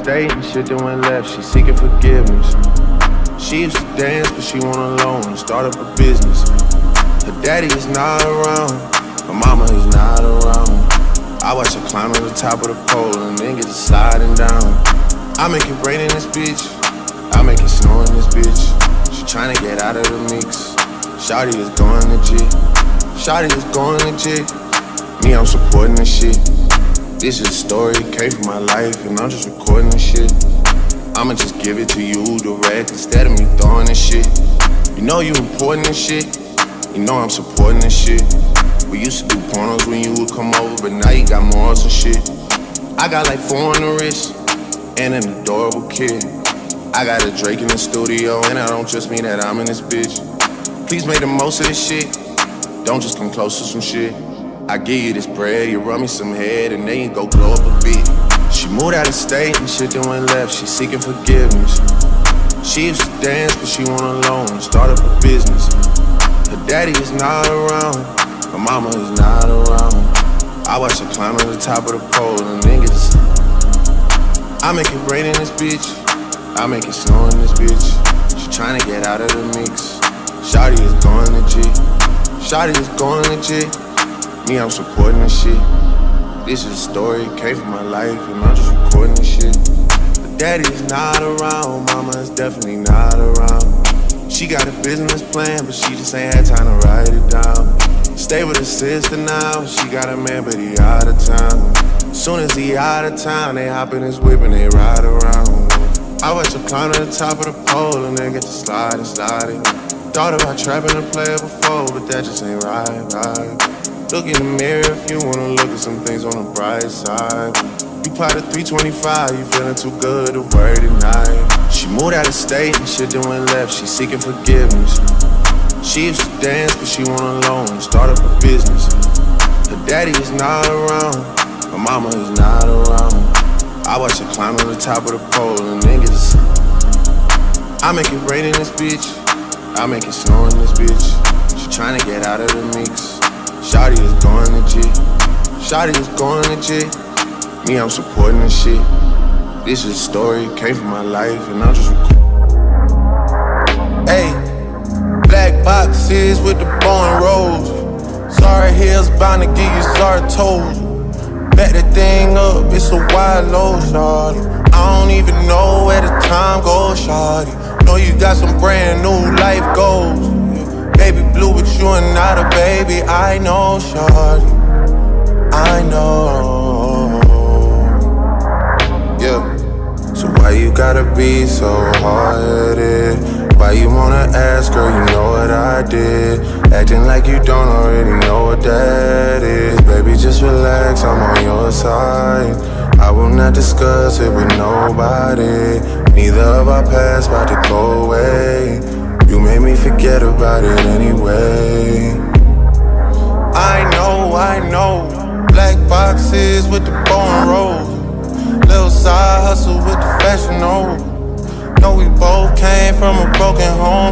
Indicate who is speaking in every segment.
Speaker 1: state and shit then went left. She seeking forgiveness. She used to dance, but she went alone and start up a business. Her daddy is not around, her mama is not around. I watch her climb to the top of the pole and then get to sliding down. I make it rain in this bitch, I make it snow in this bitch. She tryna get out of the mix. Shawty is going legit. Shawty is going legit. Me, I'm supporting this shit. This is a story, came from my life, and I'm just recording this shit. I'ma just give it to you direct instead of me throwing this shit. You know you important this shit. You know I'm supporting this shit. We used to do pornos when you would come over, but now you got morals and shit. I got like four on the wrist and an adorable kid. I got a Drac' in the studio, and I don't just mean that I'm in this bitch. Please make the most of this shit. Don't just come close to some shit. I give you this bread, you run me some head, and then you go glow up a bit. She moved out of state and shit then went left. She seeking forgiveness. She used to dance, but she went alone and start up a business. Her daddy is not around. My mama is not around. I watch her climb to the top of the pole and to I make it rain in this bitch. I make it snow in this bitch. She tryna get out of the mix. Shotty is going legit. Shotty is going legit. Me, I'm supporting this shit. This is a story, came from my life, and I'm just recording this shit. But daddy is not around, mama's definitely not around. She got a business plan, but she just ain't had time to write it down. Stay with her sister now. She got a man, but he out of town. Soon as he out of town, they hop in his whip and they ride around. I watch her climb to the top of the pole and then get to sliding, sliding. Thought about trapping a player before, but that just ain't right, right. Look in the mirror if you wanna look at some things on the bright side. You plotted 325, you feeling too good to worry tonight. She moved out of state and shit then went left, she seeking forgiveness. She used to dance, but she went alone and start up a business. Her daddy is not around, her mama is not around. I watch her climb to the top of the pole and niggas. I make it rain in this bitch, I make it snow in this bitch. She trying to get out of the mix. Shawty is going legit. Shawty is going legit. Me, I'm supporting this shit. This is a story, came from my life, and I'm just recording.
Speaker 2: Hey. Black boxes with the bone rolls. Sorry heels bound to give you sorry toes. Back the thing up, it's a wide load, shawty. I don't even know where the time goes, shawty. Know you got some brand new life goals. Baby blue, with you and a baby. I know, shawty. I know. Yeah. So why you gotta be so hard-headed? Why you wanna ask, girl, you know what I did Acting like you don't already know what that is Baby, just relax, I'm on your side I will not discuss it with nobody Neither of our paths about to go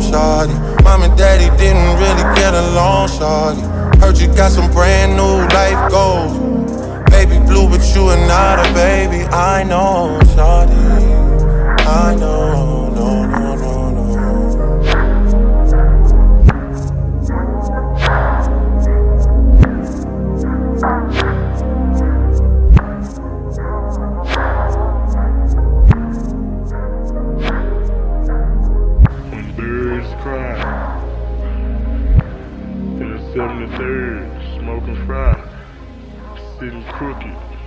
Speaker 2: home, shawty. Mom and daddy didn't really get along, shawty. Heard you got some brand new life goals. Baby blue, but you are not a baby. I know,
Speaker 3: 73rd, smoking fry, sitting crooked.